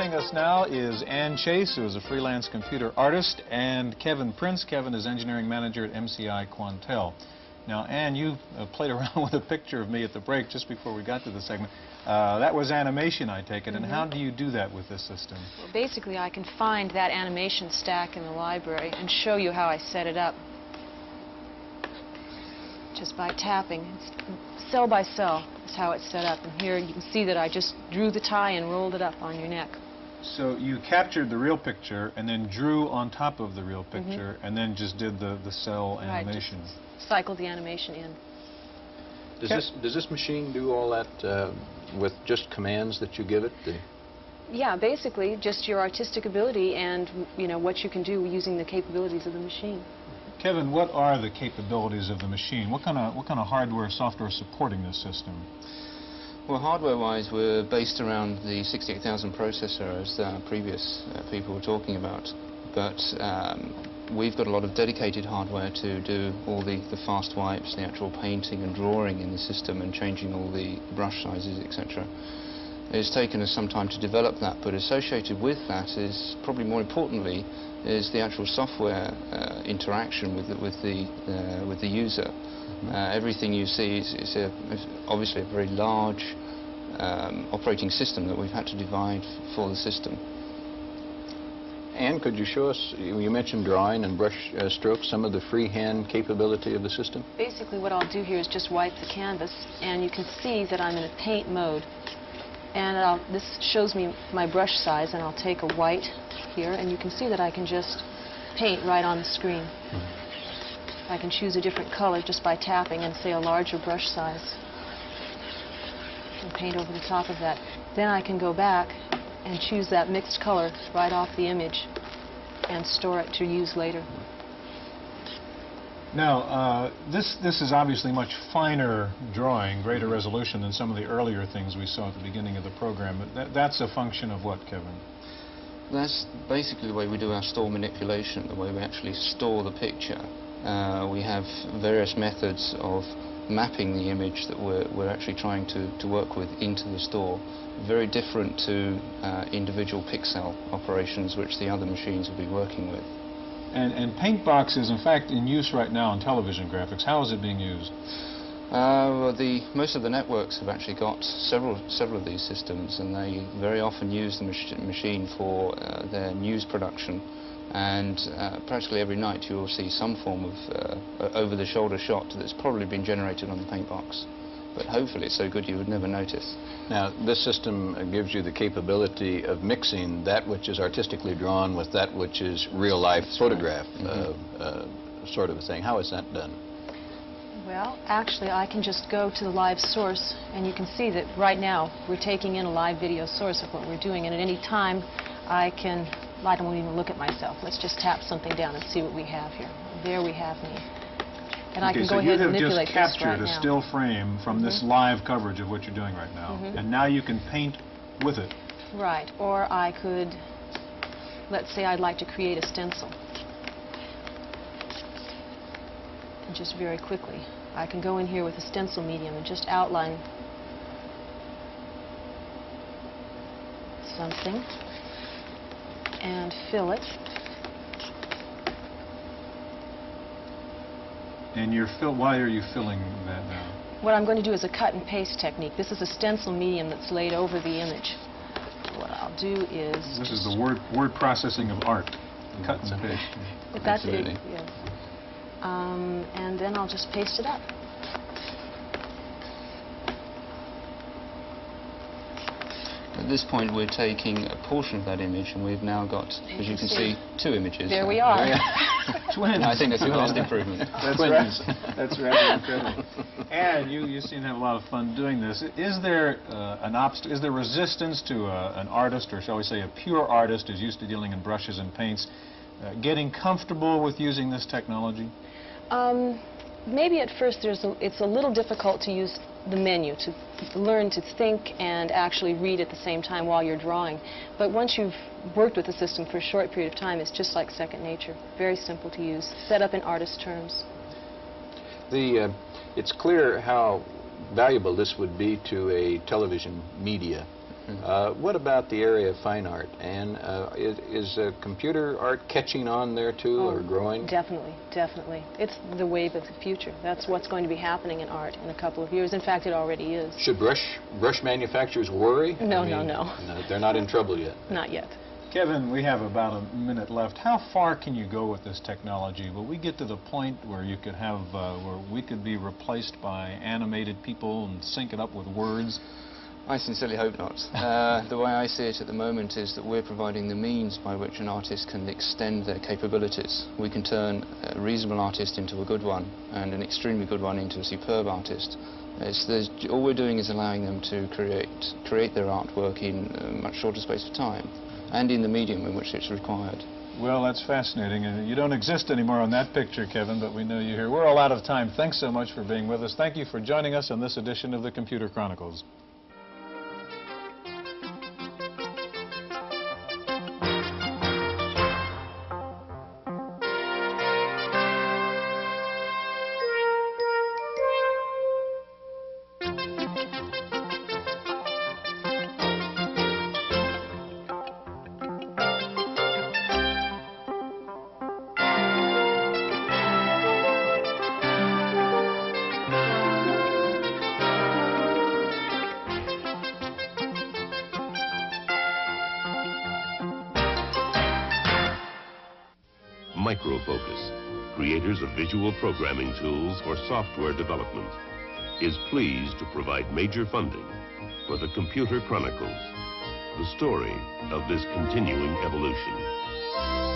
joining us now is Anne Chase, who is a freelance computer artist, and Kevin Prince. Kevin is engineering manager at MCI Quantel. Now, Anne, you uh, played around with a picture of me at the break just before we got to the segment. Uh, that was animation, I take it. And Mhm. how do you do that with this system? Well, basically, I can find that animation stack in the library and show you how I set it up. Just by tapping. It's cell by cell is how it's set up. And here you can see that I just drew the tie and rolled it up on your neck. So you captured the real picture and then drew on top of the real picture and then just did the, the cell Right, animation. just cycled the animation in. Does Okay. this, does this machine do all that uh, with just commands that you give it? The- Yeah, basically, just your artistic ability and, you know, what you can do using the capabilities of the machine. Kevin, what are the capabilities of the machine? What kind of what kind of hardware, software supporting this system? Well, hardware-wise, we're based around the 68000 processor, as uh, previous uh, people were talking about. But um, we've got a lot of dedicated hardware to do all the, the fast wipes, the actual painting and drawing in the system, and changing all the brush sizes, etc. It's taken us some time to develop that, but associated with that is, probably more importantly, is the actual software uh, interaction with the, with the, uh, with the user. Uh, everything you see is, is, a, is obviously a very large um, operating system that we've had to divide f- for the system. Anne, could you show us, you you mentioned drawing and brush uh, strokes, some of the freehand capability of the system? Basically, what I'll do here is just wipe the canvas, and you can see that I'm in a paint mode. And I'll, this shows me my brush size, and I'll take a white here, and you can see that I can just paint right on the screen. I can choose a different color just by tapping and say a larger brush size. And paint over the top of that. Then I can go back and choose that mixed color right off the image and store it to use later. Now, uh, this this is obviously much finer drawing, greater resolution than some of the earlier things we saw at the beginning of the program. But that, that's a function of what, Kevin? That's basically the way we do our store manipulation, the way we actually store the picture. Uh, we have various methods of mapping the image that we're, we're actually trying to, to work with into the store. Very different to uh, individual pixel operations which the other machines will be working with. And, and Paintbox is in fact in use right now in television graphics. How is it being used? Uh, well, the, most of the networks have actually got several, several of these systems, and they very often use the mach machine for uh, their news production. And uh, practically every night you will see some form of uh, over-the-shoulder shot that's probably been generated on the Paintbox. But hopefully it's so good you would never notice. Now, this system uh, gives you the capability of mixing that which is artistically drawn with that which is real-life photograph uh, uh, sort of a thing. How is that done? Well, actually, I can just go to the live source, and you can see that right now we're taking in a live video source of what we're doing, and at any time I can, I don't even look at myself. Let's just tap something down and see what we have here. There we have me. And I can so go ahead and manipulate this right now. you have just captured a still frame from this Mhm. live coverage of what you're doing right now, Mhm. and now you can paint with it. Right, or I could, let's say I'd like to create a stencil. And just very quickly, I can go in here with a stencil medium and just outline something and fill it. And you're fill. Why are you filling that now? What I'm going to do is a cut and paste technique. This is a stencil medium that's laid over the image. What I'll do is... This is the word word processing of art. Cut and paste. If that's it, Absolutely. yes. Um, and then I'll just paste it up. This point we're taking a portion of that image and we've now got, as you can see, two images. There we are. Twins. I think that's a vast improvement. That's Twins. right. That's rather incredible. And you, you seem to have a lot of fun doing this. Is there uh, an obst- Is there resistance to uh, an artist, or shall we say a pure artist who's used to dealing in brushes and paints, uh, getting comfortable with using this technology? Um, maybe at first there's a, it's a little difficult to use the menu, to learn to think and actually read at the same time while you're drawing. But once you've worked with the system for a short period of time, it's just like second nature. Very simple to use, set up in artist terms. The, uh, it's clear how valuable this would be to a television media Uh, what about the area of fine art? And uh, is, is uh, computer art catching on there too, or Oh, growing? Definitely, definitely. It's the wave of the future. That's what's going to be happening in art in a couple of years. In fact, it already is. Should brush brush manufacturers worry? No, I no, mean, no. They're not in trouble yet. Not yet. Kevin, we have about a minute left. How far can you go with this technology? Will we get to the point where you could have, uh, where we could be replaced by animated people and sync it up with words? I sincerely hope not. Uh, the way I see it at the moment is that we're providing the means by which an artist can extend their capabilities. We can turn a reasonable artist into a good one and an extremely good one into a superb artist. All we're doing is allowing them to create, create their artwork in a much shorter space of time and in the medium in which it's required. Well, that's fascinating. And you don't exist anymore on that picture, Kevin, but we know you're here. We're all out of time. Thanks so much for being with us. Thank you for joining us on this edition of the Computer Chronicles. Microfocus, creators of visual programming tools for software development, is pleased to provide major funding for the Computer Chronicles, the story of this continuing evolution.